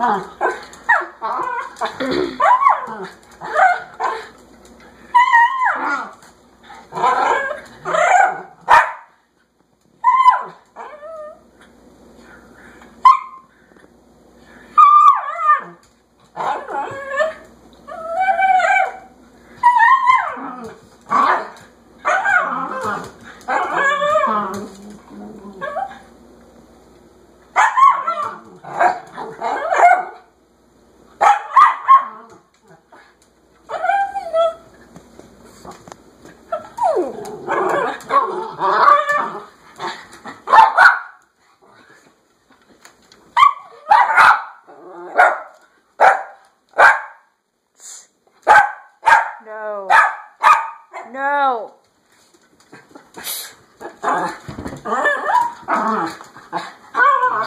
啊。No. No.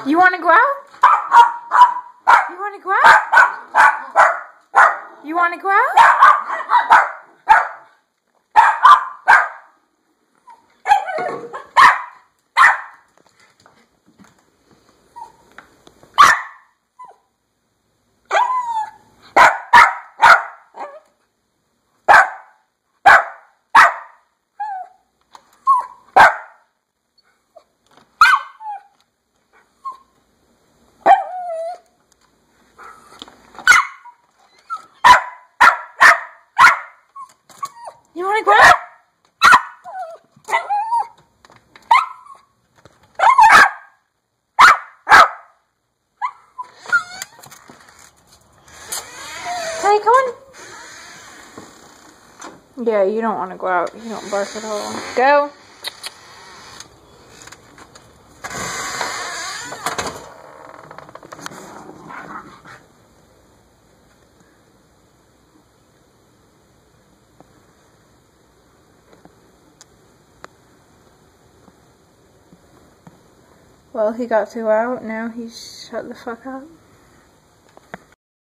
You want to go out? You want to go out? You want to go out? You want to go out? Hey, come on. Yeah, you don't want to go out. You don't bark at all. Go. Well, he got to go out. Now he's shut the fuck up.